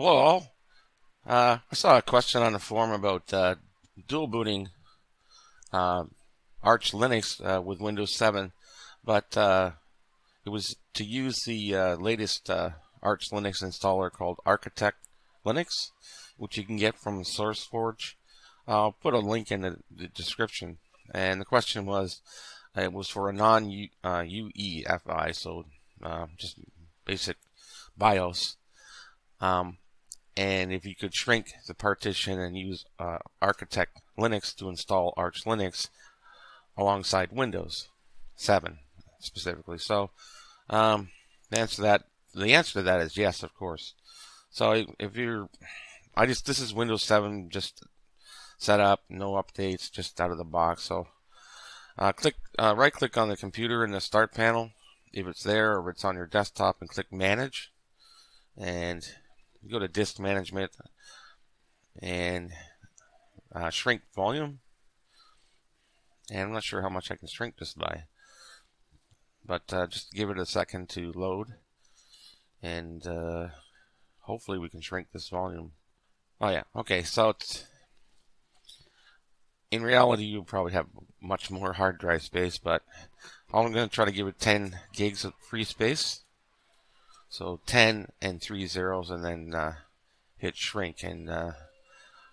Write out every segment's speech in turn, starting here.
Hello all. Uh, I saw a question on the forum about uh, dual booting uh, Arch Linux uh, with Windows 7, but uh, it was to use the uh, latest Arch Linux installer called Architect Linux, which you can get from SourceForge. I'll put a link in the, the description. And the question was, it was for a non-UEFI, so just basic BIOS. Um, and if you could shrink the partition and use uh, Architect Linux to install Arch Linux alongside Windows 7 specifically. So um, the answer to that the answer to that is yes, of course. So if you're I just this is Windows 7 just set up, no updates, just out of the box. So uh, click uh, right click on the computer in the start panel if it's there or if it's on your desktop and click manage and go to disk management and uh, shrink volume. And I'm not sure how much I can shrink this by. But uh, just give it a second to load. And uh, hopefully we can shrink this volume. Oh yeah, okay, so in reality you probably have much more hard drive space, but I'm going to try to give it 10 gigs of free space. So 10 and three zeros and then uh, hit shrink and uh,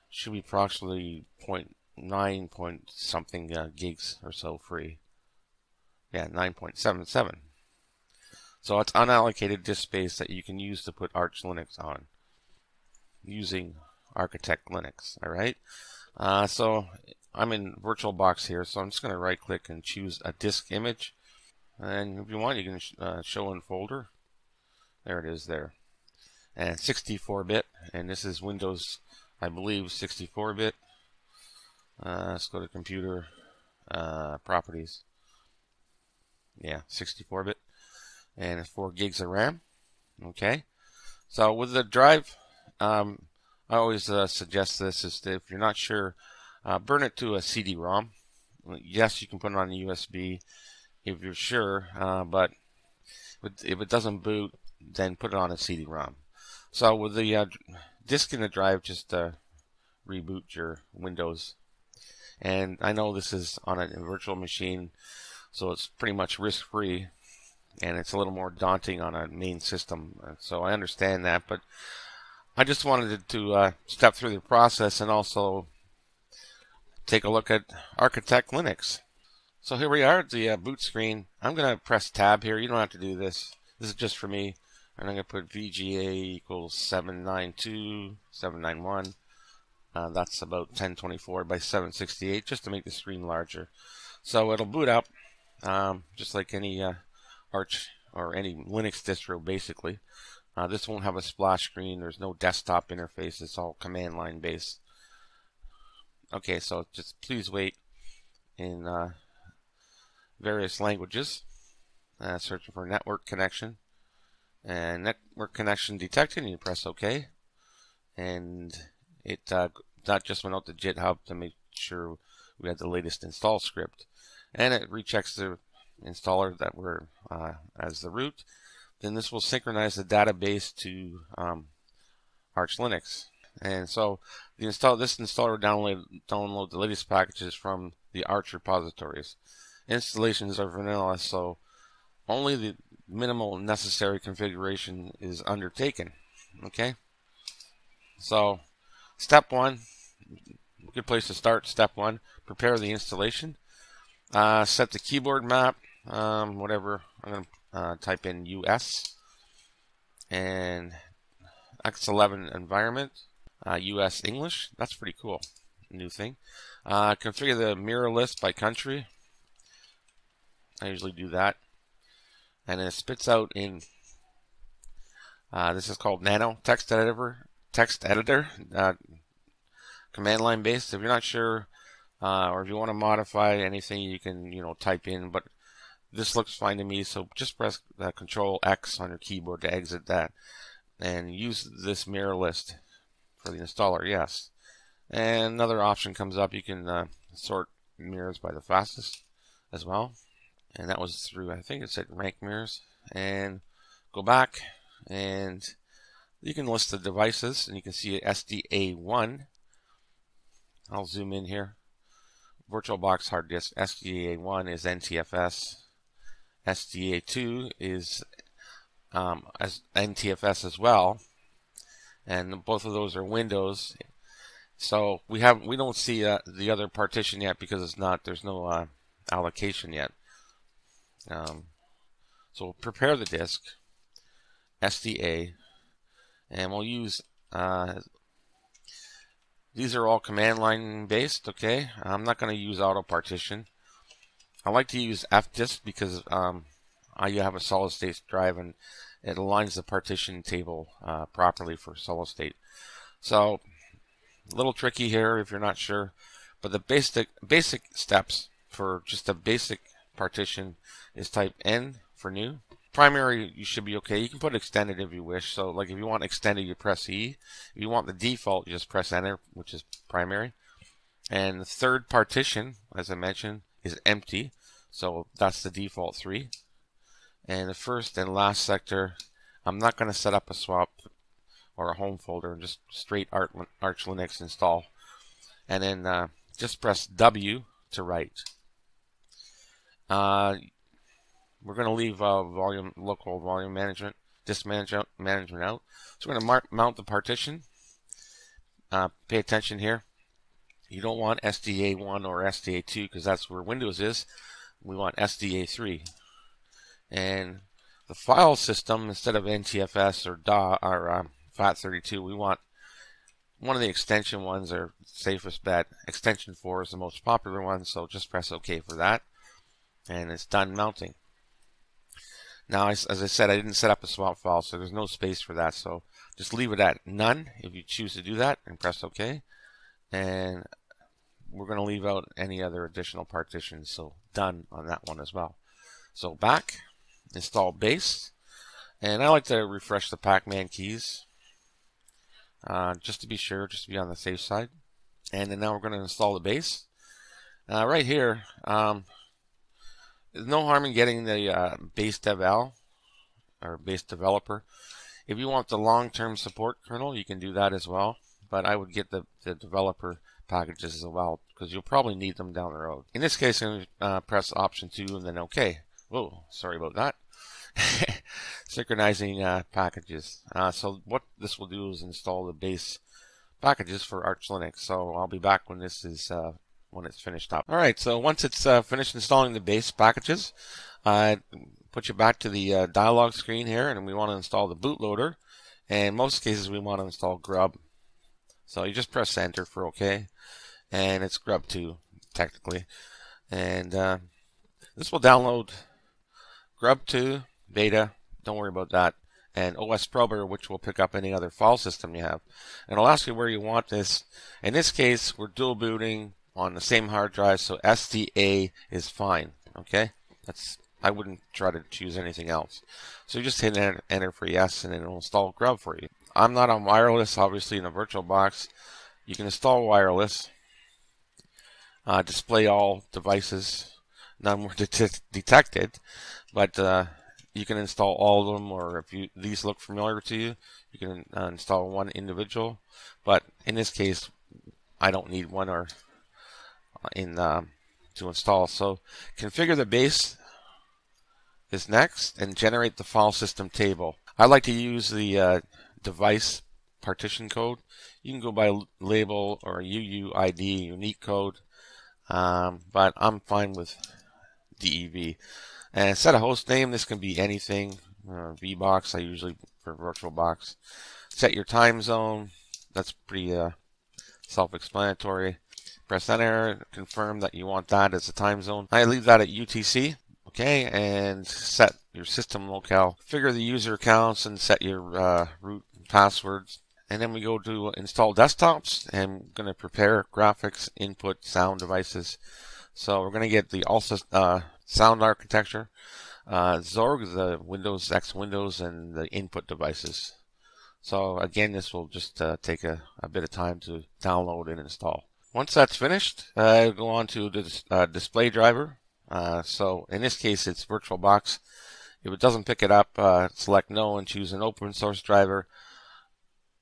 should be approximately 0.9 point something uh, gigs or so free. Yeah, 9.77. So it's unallocated disk space that you can use to put Arch Linux on using Architect Linux. All right. Uh, so I'm in VirtualBox here, so I'm just going to right click and choose a disk image. And if you want, you can uh, show in folder. There it is there. And 64-bit, and this is Windows, I believe, 64-bit. Uh, let's go to computer uh, properties. Yeah, 64-bit. And it's 4 gigs of RAM. Okay. So with the drive, um, I always uh, suggest this is if you're not sure, uh, burn it to a CD-ROM. Yes, you can put it on a USB if you're sure, uh, but if it doesn't boot, then put it on a CD-ROM. So with the uh, disk in the drive, just uh, reboot your Windows. And I know this is on a virtual machine, so it's pretty much risk-free, and it's a little more daunting on a main system. So I understand that, but I just wanted to uh, step through the process and also take a look at Architect Linux. So here we are at the uh, boot screen. I'm going to press tab here. You don't have to do this. This is just for me and I'm going to put VGA equals 792, 791. Uh, that's about 1024 by 768 just to make the screen larger. So it'll boot up um, just like any uh, Arch or any Linux distro basically. Uh, this won't have a splash screen. There's no desktop interface. It's all command line based. Okay, so just please wait in uh, various languages. Uh, searching for network connection and network connection detected and you press OK. And it uh, that just went out to GitHub to make sure we had the latest install script. And it rechecks the installer that we're uh, as the root. Then this will synchronize the database to um, Arch Linux. And so the install this installer download download the latest packages from the Arch repositories. Installations are vanilla so only the minimal necessary configuration is undertaken. Okay, so step one, good place to start. Step one, prepare the installation. Uh, set the keyboard map, um, whatever. I'm going to uh, type in US and X11 environment, uh, US English. That's pretty cool. New thing. Uh, configure the mirror list by country. I usually do that and it spits out in uh, this is called Nano text editor text editor uh, command line based. If you're not sure uh, or if you want to modify anything you can you know type in but this looks fine to me so just press control X on your keyboard to exit that and use this mirror list for the installer yes. And another option comes up. You can uh, sort mirrors by the fastest as well and that was through I think it said rank mirrors and go back and You can list the devices and you can see SDA1. I'll zoom in here. VirtualBox hard disk SDA1 is NTFS. SDA2 is um, as NTFS as well, and both of those are Windows. So we have we don't see uh, the other partition yet because it's not there's no uh, allocation yet. Um, so we'll prepare the disk, SDA, and we'll use uh, these are all command line based. Okay, I'm not going to use auto partition. I like to use fdisk because um, I have a solid state drive and it aligns the partition table uh, properly for solid state. So a little tricky here if you're not sure, but the basic basic steps for just a basic partition is type N for new. Primary, you should be okay. You can put extended if you wish. So, like if you want extended, you press E. If you want the default, you just press Enter, which is primary. And the third partition, as I mentioned, is empty. So that's the default three. And the first and last sector, I'm not going to set up a swap or a home folder, just straight Arch Linux install. And then uh, just press W to write. Uh, we're going to leave uh, volume local volume management, disk management, management out. So we're going to mount the partition. Uh, pay attention here. You don't want SDA1 or SDA2 because that's where Windows is. We want SDA3. And the file system, instead of NTFS or DA or um, FAT32, we want one of the extension ones are safest bet. Extension 4 is the most popular one, so just press OK for that. And it's done mounting. Now, as I said, I didn't set up a swap file, so there's no space for that. So just leave it at none if you choose to do that and press OK. And we're going to leave out any other additional partitions. So done on that one as well. So back, install base. And I like to refresh the Pacman keys uh, just to be sure, just to be on the safe side. And then now we're going to install the base. Uh, right here, um, there's no harm in getting the uh, base devel or base developer. If you want the long-term support kernel, you can do that as well. But I would get the, the developer packages as well because you'll probably need them down the road. In this case, I'm going to uh, press Option 2 and then OK. Whoa, sorry about that. Synchronizing uh, packages. Uh, so what this will do is install the base packages for Arch Linux. So I'll be back when this is uh, when it's finished up. All right, so once it's uh, finished installing the base packages, I put you back to the uh, dialog screen here, and we want to install the bootloader. And in most cases, we want to install Grub. So you just press Enter for OK, and it's Grub 2 technically. And uh, this will download Grub 2 beta. Don't worry about that. And OS Prober, which will pick up any other file system you have. And it'll ask you where you want this. In this case, we're dual booting on the same hard drive, so SDA is fine. Okay, that's I wouldn't try to choose anything else. So you just hit enter, enter for yes, and it'll install Grub for you. I'm not on wireless, obviously in a virtual box. You can install wireless, uh, display all devices, none were det detected, but uh, you can install all of them, or if you these look familiar to you, you can uh, install one individual. But in this case, I don't need one or in uh, to install. So configure the base is next and generate the file system table. I like to use the uh, device partition code. You can go by label or UUID, unique code, um, but I'm fine with DEV. And set a host name. This can be anything. Uh, VBox, I usually for VirtualBox. Set your time zone. That's pretty uh, self-explanatory. Press enter, confirm that you want that as a time zone. I leave that at UTC. Okay, and set your system locale. Figure the user accounts and set your uh, root passwords. And then we go to install desktops and I'm going to prepare graphics, input, sound devices. So we're going to get the ALSA uh, sound architecture, uh, Xorg, the Windows X Windows, and the input devices. So again, this will just uh, take a, a, bit of time to download and install. Once that's finished, uh, go on to the uh, display driver. Uh, so in this case, it's VirtualBox. If it doesn't pick it up, uh, select No and choose an open source driver.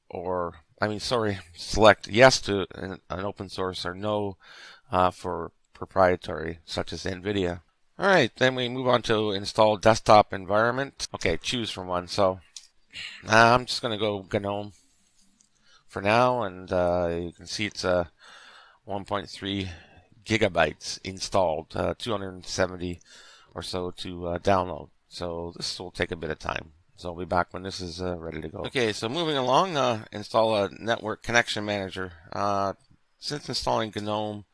or I mean, sorry, select yes to an, an open source or no uh, for proprietary, such as NVIDIA. All right, then we move on to install desktop environment. Okay, choose from one. So uh, I'm just going to go GNOME for now, and you can see it's a 1.3 gigabytes installed, uh, 270 or so to uh, download. So this will take a bit of time. So I'll be back when this is uh, ready to go. Okay, so moving along, uh, install a network connection manager. Uh, since installing GNOME,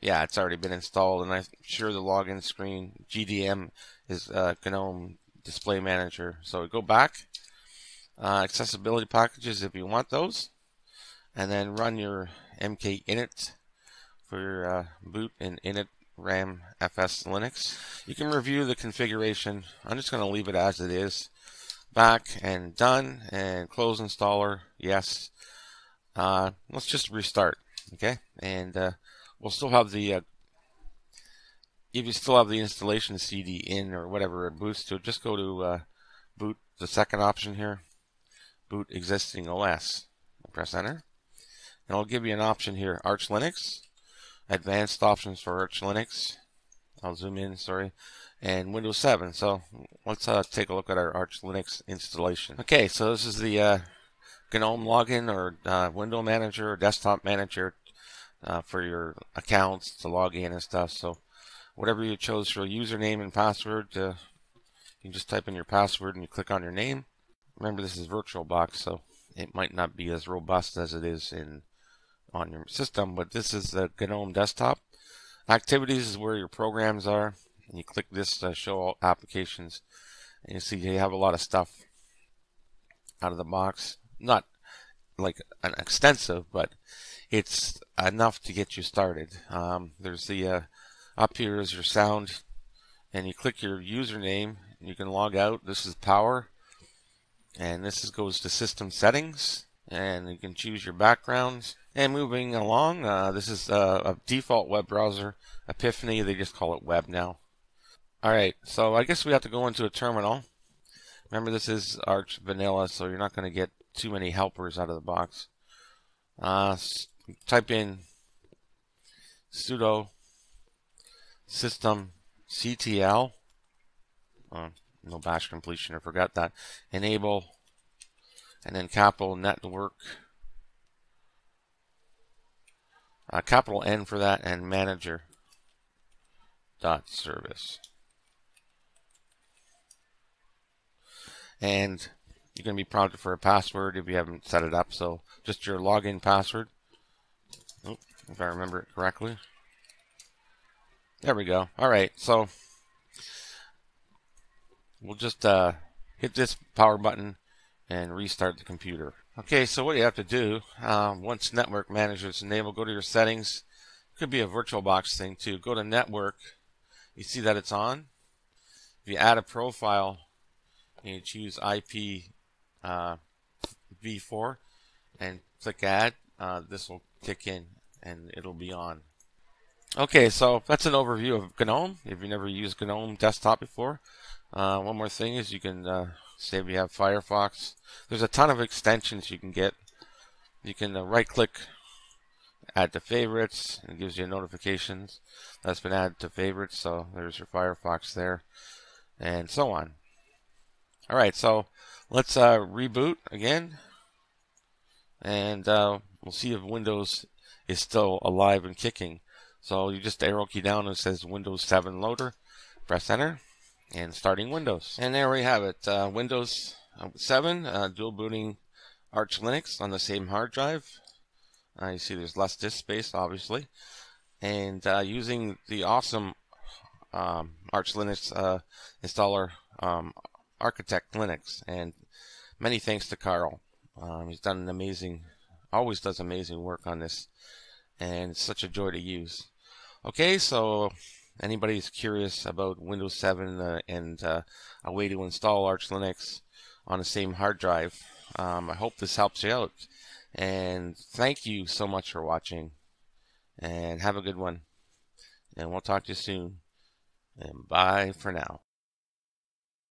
yeah, it's already been installed, and I'm sure the login screen GDM is uh, GNOME Display Manager. So we go back, accessibility packages if you want those, and then run your MK init for uh, boot in init RAM FS Linux. You can review the configuration. I'm just going to leave it as it is. Back and done and close installer. Yes. Uh, let's just restart. Okay. And uh, we'll still have the, uh, if you still have the installation CD in or whatever it boots to, just go to uh, boot, the second option here, boot existing OS. Press enter. And it'll give you an option here, Arch Linux advanced options for Arch Linux. I'll zoom in, sorry, and Windows 7. So let's uh, take a look at our Arch Linux installation. Okay, so this is the uh, GNOME login or uh, window manager or desktop manager uh, for your accounts to log in and stuff. So whatever you chose for a username and password, uh, you can just type in your password and you click on your name. Remember, this is VirtualBox, so it might not be as robust as it is in on your system, but this is the GNOME desktop. Activities is where your programs are. And you click this to show all applications. And you see you have a lot of stuff out of the box. Not like an extensive, but it's enough to get you started. Um, there's the uh, up here is your sound, and you click your username, and you can log out. This is power, and this is, goes to system settings, and you can choose your backgrounds. And moving along, uh, this is uh, a default web browser, Epiphany. They just call it web now. All right, so I guess we have to go into a terminal. Remember, this is Arch Vanilla, so you're not going to get too many helpers out of the box. Uh, type in sudo system ctl. Oh, no bash completion, I forgot that. Enable, and then capital network uh, capital N for that, and manager dot service. And you're going to be prompted for a password if you haven't set it up. So just your login password. If I remember it correctly. There we go. All right. So we'll just uh, hit this power button and restart the computer. Okay, so what you have to do, um, once Network Manager is enabled, go to your settings. It could be a VirtualBox thing too. Go to Network. You see that it's on. If you add a profile, and you choose IP uh, v4 and click Add, uh, this will kick in and it'll be on. Okay, so that's an overview of GNOME. If you've never used GNOME desktop before, uh, one more thing is you can uh, say you have Firefox. There's a ton of extensions you can get. You can uh, right click, add to favorites, and it gives you notifications that's been added to favorites. So there's your Firefox there, and so on. All right, so let's uh, reboot again, and uh, we'll see if Windows is still alive and kicking. So you just arrow key down and it says Windows 7 Loader. Press enter and starting Windows. And there we have it. Uh, Windows 7 uh, dual booting Arch Linux on the same hard drive. Uh, you see there's less disk space, obviously. And uh, using the awesome um, Arch Linux uh, installer um, Architect Linux. And many thanks to Carl. Um, he's done an amazing, always does amazing work on this. And it's such a joy to use. Okay, so anybody's curious about Windows 7 uh, and uh, a way to install Arch Linux on the same hard drive, um, I hope this helps you out. And thank you so much for watching. And have a good one. And we'll talk to you soon. And bye for now.